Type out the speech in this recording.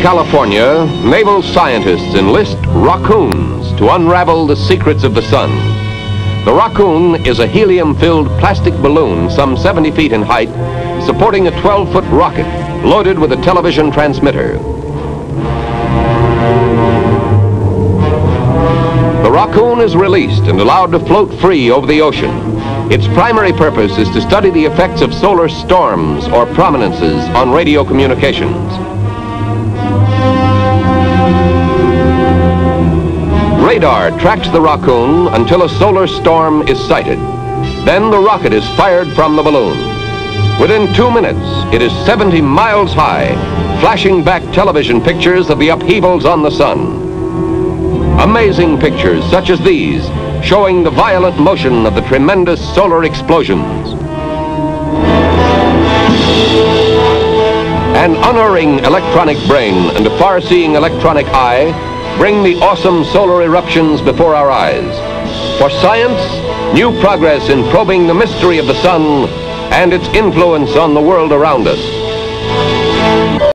California, naval scientists enlist rockoons to unravel the secrets of the sun. The rockoon is a helium-filled plastic balloon some 70 feet in height, supporting a 12-foot rocket loaded with a television transmitter. The rockoon is released and allowed to float free over the ocean. Its primary purpose is to study the effects of solar storms or prominences on radio communications. Radar tracks the rockoon until a solar storm is sighted. Then the rocket is fired from the balloon. Within two minutes, it is 70 miles high, flashing back television pictures of the upheavals on the sun. Amazing pictures such as these, showing the violent motion of the tremendous solar explosions. An unerring electronic brain and a far-seeing electronic eye bring the awesome solar eruptions before our eyes. For science, new progress in probing the mystery of the sun and its influence on the world around us.